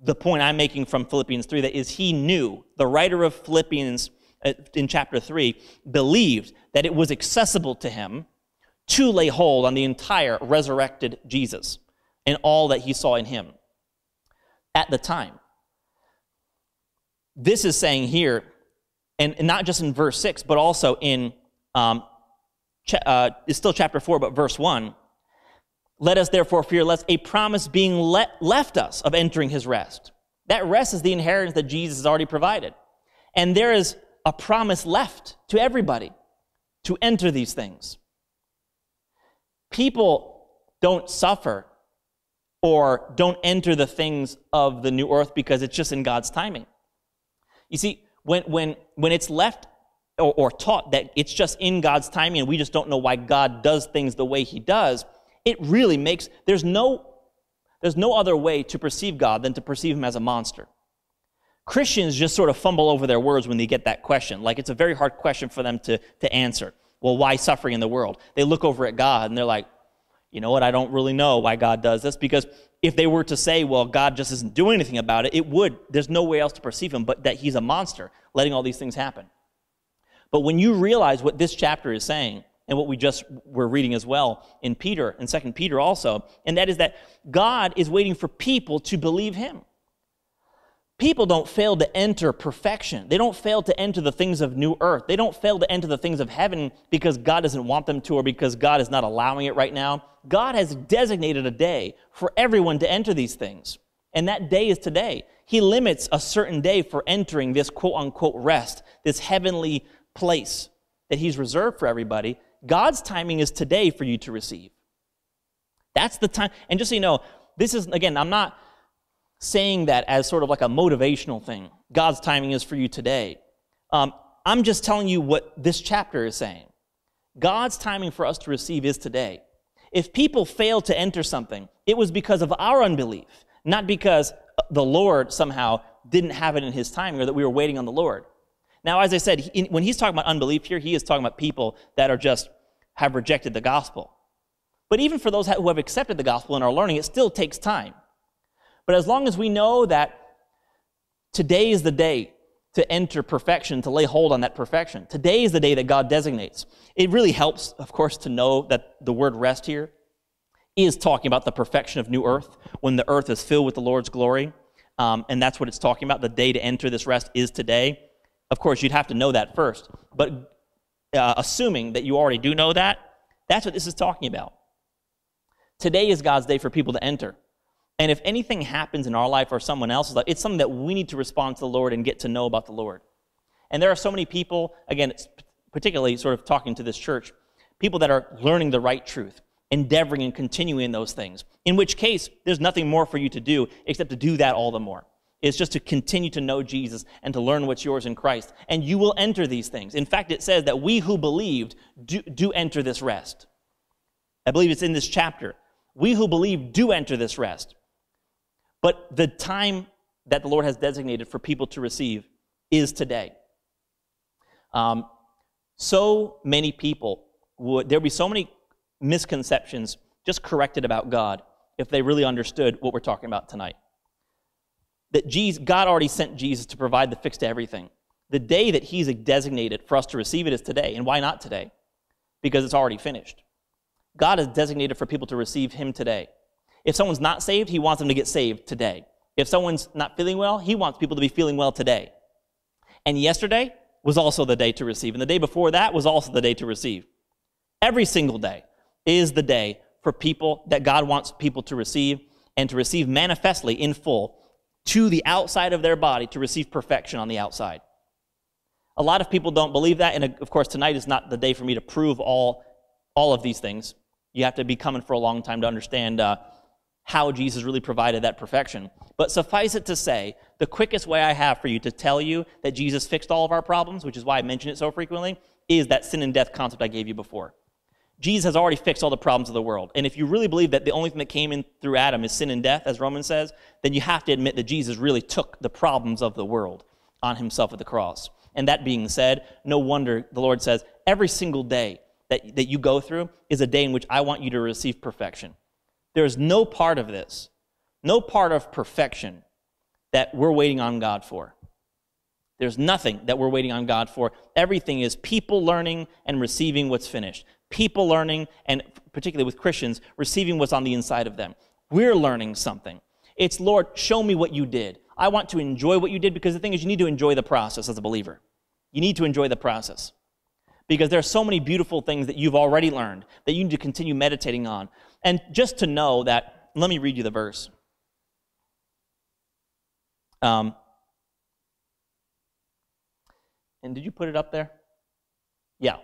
The point I'm making from Philippians 3 that is he knew, the writer of Philippians uh, in chapter 3 believed that it was accessible to him to lay hold on the entire resurrected Jesus and all that he saw in him at the time. This is saying here, and not just in verse 6, but also in, um, uh, it's still chapter 4, but verse 1. Let us therefore fear lest a promise being let, left us of entering his rest. That rest is the inheritance that Jesus has already provided. And there is a promise left to everybody to enter these things. People don't suffer or don't enter the things of the new earth because it's just in God's timing. You see, when, when, when it's left or, or taught that it's just in God's timing and we just don't know why God does things the way he does, it really makes, there's no, there's no other way to perceive God than to perceive him as a monster. Christians just sort of fumble over their words when they get that question. Like it's a very hard question for them to, to answer. Well, why suffering in the world? They look over at God and they're like, you know what? I don't really know why God does this because if they were to say, well, God just isn't doing anything about it, it would, there's no way else to perceive him but that he's a monster letting all these things happen. But when you realize what this chapter is saying, and what we just were reading as well in Peter and Second Peter also, and that is that God is waiting for people to believe him. People don't fail to enter perfection. They don't fail to enter the things of new earth. They don't fail to enter the things of heaven because God doesn't want them to or because God is not allowing it right now. God has designated a day for everyone to enter these things. And that day is today. He limits a certain day for entering this quote unquote rest, this heavenly place that He's reserved for everybody. God's timing is today for you to receive. That's the time. And just so you know, this is, again, I'm not saying that as sort of like a motivational thing. God's timing is for you today. Um, I'm just telling you what this chapter is saying. God's timing for us to receive is today. If people fail to enter something, it was because of our unbelief, not because the Lord somehow didn't have it in his timing or that we were waiting on the Lord. Now, as I said, when he's talking about unbelief here, he is talking about people that are just have rejected the gospel. But even for those who have accepted the gospel and are learning, it still takes time. But as long as we know that today is the day to enter perfection, to lay hold on that perfection, today is the day that God designates. It really helps, of course, to know that the word rest here is talking about the perfection of new earth when the earth is filled with the Lord's glory. Um, and that's what it's talking about. The day to enter this rest is today. Of course, you'd have to know that first. But uh, assuming that you already do know that, that's what this is talking about. Today is God's day for people to enter. And if anything happens in our life or someone else's life, it's something that we need to respond to the Lord and get to know about the Lord. And there are so many people, again, particularly sort of talking to this church, people that are learning the right truth, endeavoring and continuing in those things. In which case, there's nothing more for you to do except to do that all the more. It's just to continue to know Jesus and to learn what's yours in Christ. And you will enter these things. In fact, it says that we who believed do, do enter this rest. I believe it's in this chapter. We who believe do enter this rest. But the time that the Lord has designated for people to receive is today. Um, so many people would, there'd be so many misconceptions just corrected about God if they really understood what we're talking about tonight. That Jesus, God already sent Jesus to provide the fix to everything. The day that He's designated for us to receive it is today. And why not today? Because it's already finished. God has designated for people to receive Him today. If someone's not saved, He wants them to get saved today. If someone's not feeling well, He wants people to be feeling well today. And yesterday was also the day to receive. And the day before that was also the day to receive. Every single day is the day for people that God wants people to receive and to receive manifestly in full to the outside of their body to receive perfection on the outside. A lot of people don't believe that, and of course, tonight is not the day for me to prove all, all of these things. You have to be coming for a long time to understand uh, how Jesus really provided that perfection. But suffice it to say, the quickest way I have for you to tell you that Jesus fixed all of our problems, which is why I mention it so frequently, is that sin and death concept I gave you before. Jesus has already fixed all the problems of the world. And if you really believe that the only thing that came in through Adam is sin and death, as Romans says, then you have to admit that Jesus really took the problems of the world on himself at the cross. And that being said, no wonder the Lord says, every single day that, that you go through is a day in which I want you to receive perfection. There is no part of this, no part of perfection that we're waiting on God for. There's nothing that we're waiting on God for. Everything is people learning and receiving what's finished. People learning, and particularly with Christians, receiving what's on the inside of them. We're learning something. It's, Lord, show me what you did. I want to enjoy what you did because the thing is, you need to enjoy the process as a believer. You need to enjoy the process because there are so many beautiful things that you've already learned that you need to continue meditating on. And just to know that, let me read you the verse. Um, and did you put it up there? Yeah,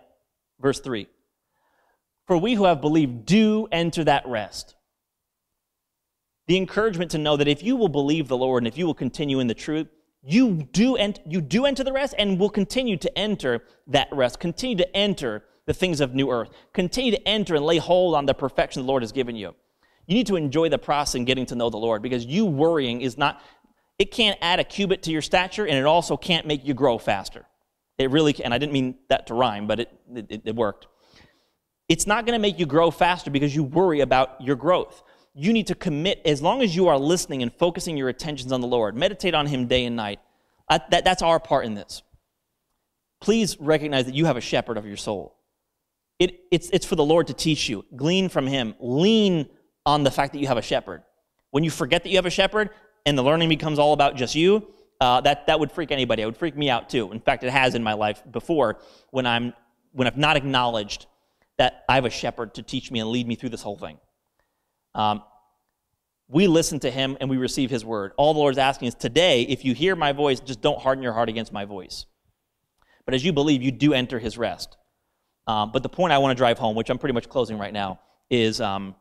verse 3. For we who have believed do enter that rest. The encouragement to know that if you will believe the Lord and if you will continue in the truth, you do, ent- you do enter the rest and will continue to enter that rest. Continue to enter the things of new earth. Continue to enter and lay hold on the perfection the Lord has given you. You need to enjoy the process in getting to know the Lord because you worrying is not, it can't add a cubit to your stature and it also can't make you grow faster. It really can. And I didn't mean that to rhyme, but it, it, it worked. It's not going to make you grow faster because you worry about your growth. You need to commit, as long as you are listening and focusing your attentions on the Lord, meditate on Him day and night. that, that's our part in this. Please recognize that you have a shepherd of your soul. It, it's, it's for the Lord to teach you. Glean from Him. Lean on the fact that you have a shepherd. When you forget that you have a shepherd and the learning becomes all about just you, uh, that, that would freak anybody. It would freak me out too. In fact, it has in my life before when, I'm, when I've not acknowledged that I have a shepherd to teach me and lead me through this whole thing. Um, we listen to him and we receive his word. All the Lord's asking is today, if you hear my voice, just don't harden your heart against my voice. But as you believe, you do enter his rest. Um, but the point I want to drive home, which I'm pretty much closing right now, is um,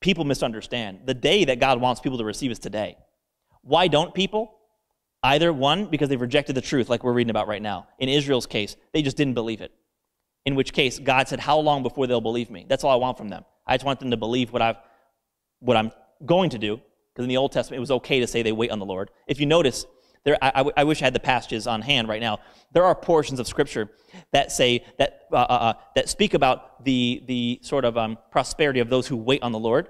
people misunderstand. The day that God wants people to receive is today. Why don't people? Either one, because they've rejected the truth, like we're reading about right now. In Israel's case, they just didn't believe it. In which case, God said, How long before they'll believe me? That's all I want from them. I just want them to believe what, I've, what I'm going to do. Because in the Old Testament, it was okay to say they wait on the Lord. If you notice, there, I, I, wish I had the passages on hand right now. There are portions of Scripture that say that uh, uh, uh, that speak about the the sort of um, prosperity of those who wait on the Lord,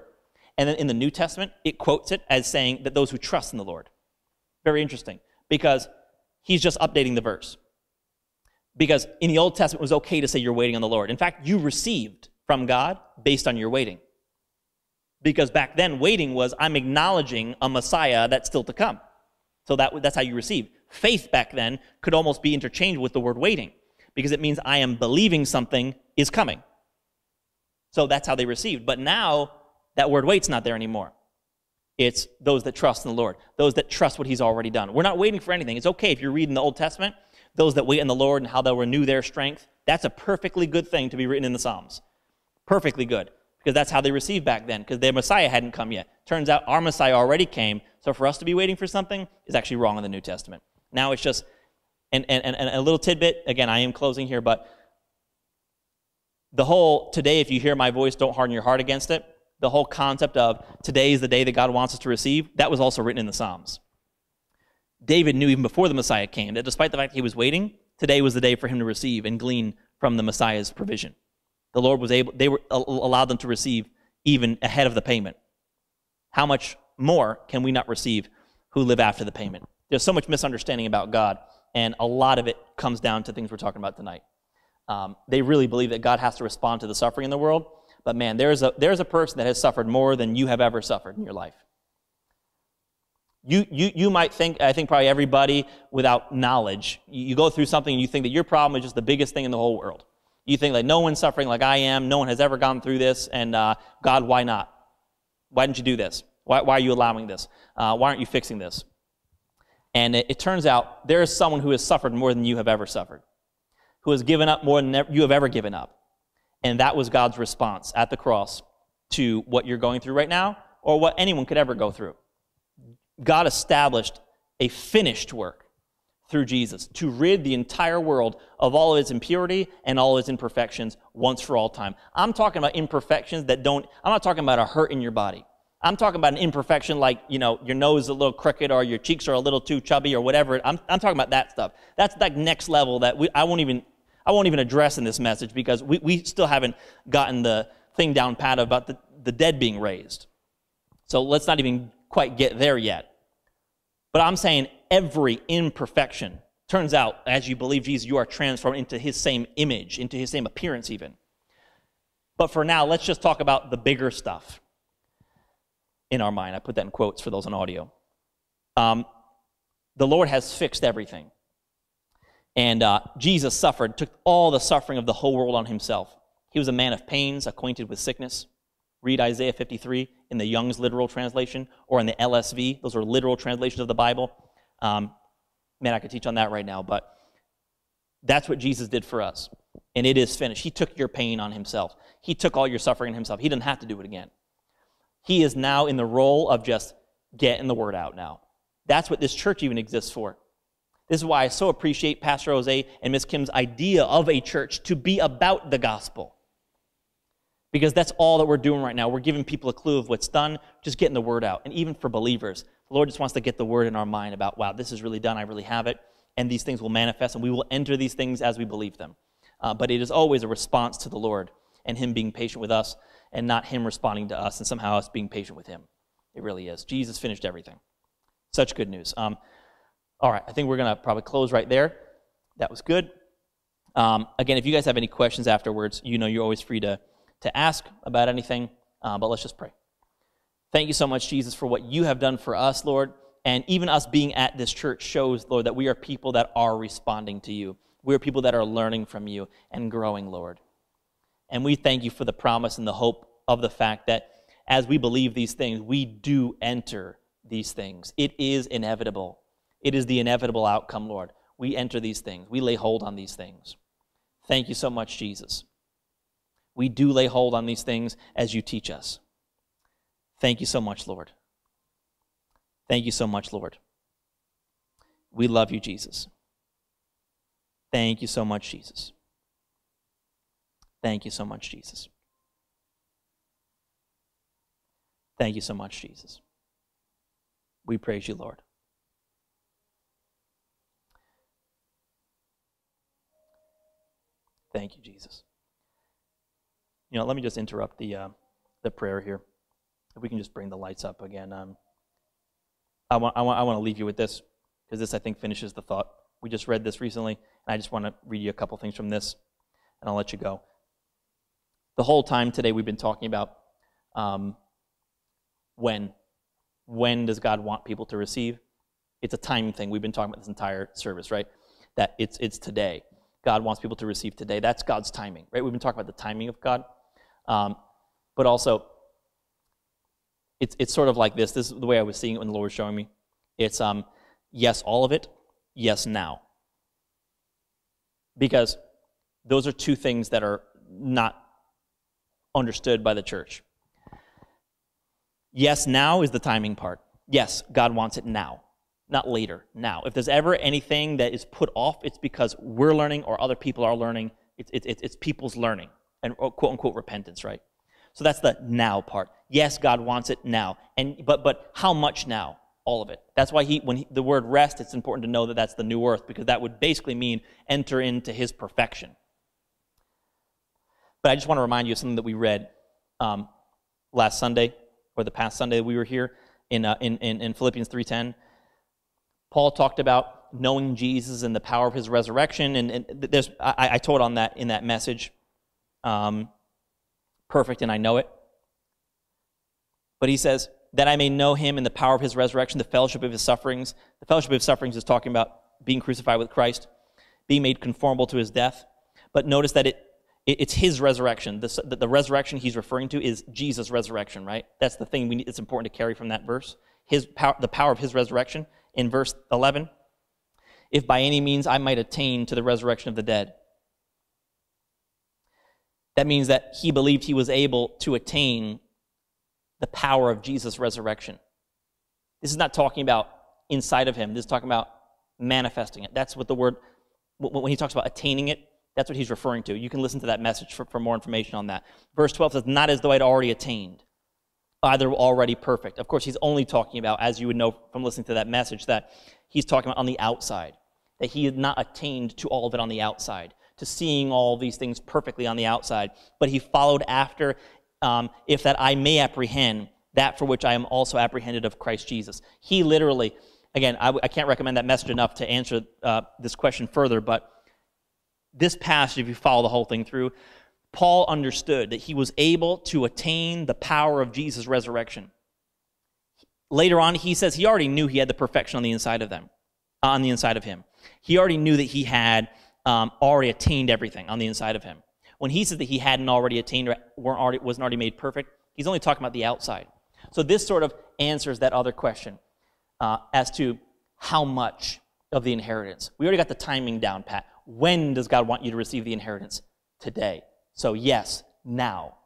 and then in the New Testament, it quotes it as saying that those who trust in the Lord. Very interesting, because he's just updating the verse. Because in the Old Testament, it was okay to say you're waiting on the Lord. In fact, you received from God based on your waiting. Because back then, waiting was I'm acknowledging a Messiah that's still to come. So that, that's how you receive. Faith back then could almost be interchanged with the word waiting because it means I am believing something is coming. So that's how they received. But now that word wait's not there anymore. It's those that trust in the Lord, those that trust what He's already done. We're not waiting for anything. It's okay if you're reading the Old Testament, those that wait in the Lord and how they'll renew their strength. That's a perfectly good thing to be written in the Psalms. Perfectly good. Because that's how they received back then, because their Messiah hadn't come yet. Turns out our Messiah already came. So for us to be waiting for something is actually wrong in the New Testament. Now it's just, and, and, and a little tidbit, again, I am closing here, but the whole today, if you hear my voice, don't harden your heart against it, the whole concept of today is the day that God wants us to receive, that was also written in the Psalms. David knew even before the Messiah came that despite the fact he was waiting, today was the day for him to receive and glean from the Messiah's provision. The Lord was able, they were allowed them to receive even ahead of the payment. How much more can we not receive who live after the payment? There's so much misunderstanding about God, and a lot of it comes down to things we're talking about tonight. Um, they really believe that God has to respond to the suffering in the world, but man, there's a, there's a person that has suffered more than you have ever suffered in your life. You, you, you might think, I think probably everybody without knowledge, you, you go through something and you think that your problem is just the biggest thing in the whole world. You think like no one's suffering like I am, no one has ever gone through this, and uh, God, why not? Why didn't you do this? Why, why are you allowing this? Uh, why aren't you fixing this? And it, it turns out there is someone who has suffered more than you have ever suffered, who has given up more than you have ever given up. And that was God's response at the cross to what you're going through right now or what anyone could ever go through. God established a finished work through Jesus to rid the entire world of all of its impurity and all of its imperfections once for all time. I'm talking about imperfections that don't, I'm not talking about a hurt in your body. I'm talking about an imperfection like, you know, your nose is a little crooked or your cheeks are a little too chubby or whatever. I'm, I'm talking about that stuff. That's like next level that we, I won't even, I won't even address in this message because we, we still haven't gotten the thing down pat about the, the dead being raised. So let's not even quite get there yet. But I'm saying every imperfection turns out, as you believe Jesus, you are transformed into his same image, into his same appearance, even. But for now, let's just talk about the bigger stuff in our mind. I put that in quotes for those on audio. Um, the Lord has fixed everything. And uh, Jesus suffered, took all the suffering of the whole world on himself. He was a man of pains, acquainted with sickness. Read Isaiah 53 in the Young's literal translation or in the LSV. Those are literal translations of the Bible. Um, man, I could teach on that right now, but that's what Jesus did for us. And it is finished. He took your pain on himself, He took all your suffering on himself. He didn't have to do it again. He is now in the role of just getting the word out now. That's what this church even exists for. This is why I so appreciate Pastor Jose and Miss Kim's idea of a church to be about the gospel. Because that's all that we're doing right now. We're giving people a clue of what's done, just getting the word out. And even for believers, the Lord just wants to get the word in our mind about, wow, this is really done. I really have it. And these things will manifest, and we will enter these things as we believe them. Uh, but it is always a response to the Lord and Him being patient with us and not Him responding to us and somehow us being patient with Him. It really is. Jesus finished everything. Such good news. Um, all right, I think we're going to probably close right there. That was good. Um, again, if you guys have any questions afterwards, you know you're always free to to ask about anything, uh, but let's just pray. Thank you so much, Jesus, for what you have done for us, Lord. And even us being at this church shows, Lord, that we are people that are responding to you. We are people that are learning from you and growing, Lord. And we thank you for the promise and the hope of the fact that as we believe these things, we do enter these things. It is inevitable. It is the inevitable outcome, Lord. We enter these things, we lay hold on these things. Thank you so much, Jesus we do lay hold on these things as you teach us. Thank you so much, Lord. Thank you so much, Lord. We love you, Jesus. Thank you so much, Jesus. Thank you so much, Jesus. Thank you so much, Jesus. We praise you, Lord. Thank you, Jesus. You know, let me just interrupt the, uh, the prayer here. If we can just bring the lights up again. Um, I, want, I, want, I want to leave you with this because this, I think, finishes the thought. We just read this recently, and I just want to read you a couple things from this, and I'll let you go. the whole time today we've been talking about um, when. When does God want people to receive? It's a time thing. We've been talking about this entire service, right? That it's, it's today. God wants people to receive today. That's God's timing, right? We've been talking about the timing of God. Um, but also, it's, it's sort of like this. This is the way I was seeing it when the Lord was showing me. It's um, yes, all of it, yes, now. Because those are two things that are not understood by the church. Yes, now is the timing part. Yes, God wants it now, not later, now. If there's ever anything that is put off, it's because we're learning or other people are learning. It's, it's, it's people's learning and quote unquote repentance, right? So that's the now part. Yes, God wants it now. And, but, but how much now? All of it. That's why he, when he, the word rest, it's important to know that that's the new earth because that would basically mean enter into his perfection. But I just want to remind you of something that we read um, last Sunday or the past Sunday we were here in, uh, in, in, in Philippians 3.10. Paul talked about knowing Jesus and the power of his resurrection. And, and there's, I, I told on that in that message, um, perfect and I know it. But he says, that I may know him in the power of his resurrection, the fellowship of his sufferings. The fellowship of his sufferings is talking about being crucified with Christ, being made conformable to his death. But notice that it it's his resurrection. The, the, resurrection he's referring to is Jesus' resurrection, right? That's the thing we need, it's important to carry from that verse. His power, the power of his resurrection in verse 11. If by any means I might attain to the resurrection of the dead. That means that he believed he was able to attain the power of Jesus' resurrection. This is not talking about inside of him. This is talking about manifesting it. That's what the word, when he talks about attaining it, that's what he's referring to. You can listen to that message for, for more information on that. Verse 12 says, Not as though I'd already attained, either already perfect. Of course, he's only talking about, as you would know from listening to that message, that he's talking about on the outside, that he had not attained to all of it on the outside, to seeing all these things perfectly on the outside, but he followed after, um, if that I may apprehend that for which I am also apprehended of Christ Jesus. He literally, again, I, I can't recommend that message enough to answer uh, this question further, but this passage, if you follow the whole thing through, Paul understood that he was able to attain the power of Jesus' resurrection. Later on, he says he already knew he had the perfection on the inside of them, on the inside of him. He already knew that he had um, already attained everything on the inside of him. When he says that he hadn't already attained or weren't already, wasn't already made perfect, he's only talking about the outside. So this sort of answers that other question uh, as to how much of the inheritance. We already got the timing down, Pat. When does God want you to receive the inheritance? Today. So, yes, now.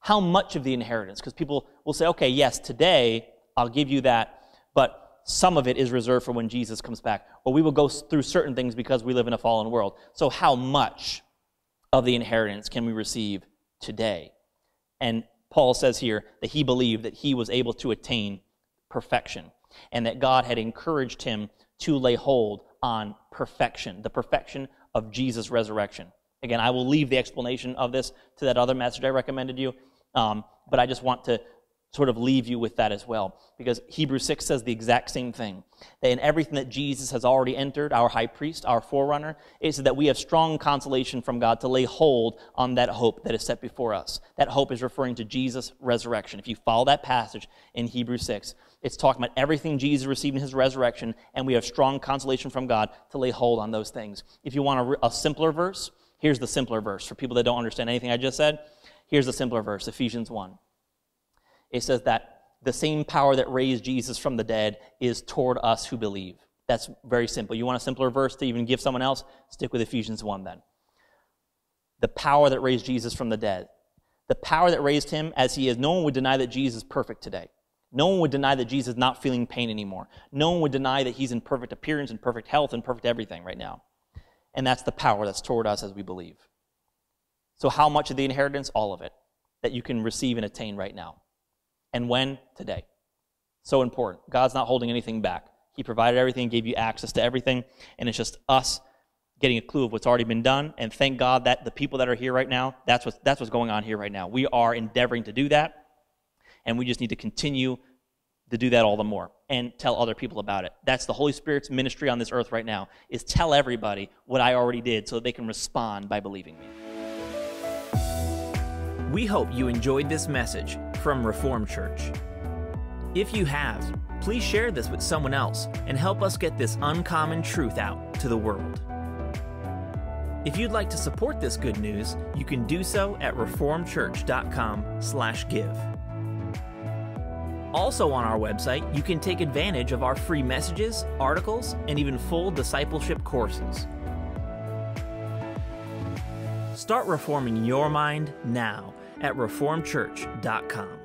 How much of the inheritance? Because people will say, okay, yes, today I'll give you that, but some of it is reserved for when Jesus comes back. Or we will go through certain things because we live in a fallen world. So, how much of the inheritance can we receive today? And Paul says here that he believed that he was able to attain perfection and that God had encouraged him to lay hold on perfection, the perfection of Jesus' resurrection. Again, I will leave the explanation of this to that other message I recommended you, um, but I just want to sort of leave you with that as well. Because Hebrews 6 says the exact same thing. That in everything that Jesus has already entered, our high priest, our forerunner, is that we have strong consolation from God to lay hold on that hope that is set before us. That hope is referring to Jesus' resurrection. If you follow that passage in Hebrews 6, it's talking about everything Jesus received in his resurrection, and we have strong consolation from God to lay hold on those things. If you want a, a simpler verse, here's the simpler verse. For people that don't understand anything I just said, here's the simpler verse Ephesians 1 it says that the same power that raised Jesus from the dead is toward us who believe. That's very simple. You want a simpler verse to even give someone else? Stick with Ephesians 1 then. The power that raised Jesus from the dead. The power that raised him as he is. No one would deny that Jesus is perfect today. No one would deny that Jesus is not feeling pain anymore. No one would deny that he's in perfect appearance and perfect health and perfect everything right now. And that's the power that's toward us as we believe. So, how much of the inheritance? All of it that you can receive and attain right now. And when? Today. So important. God's not holding anything back. He provided everything, gave you access to everything, and it's just us getting a clue of what's already been done. And thank God that the people that are here right now, that's what's, that's what's going on here right now. We are endeavoring to do that, and we just need to continue to do that all the more and tell other people about it. That's the Holy Spirit's ministry on this earth right now, is tell everybody what I already did so they can respond by believing me. We hope you enjoyed this message from Reform Church. If you have, please share this with someone else and help us get this uncommon truth out to the world. If you'd like to support this good news, you can do so at reformchurch.com/give. Also on our website, you can take advantage of our free messages, articles, and even full discipleship courses. Start reforming your mind now at reformchurch.com.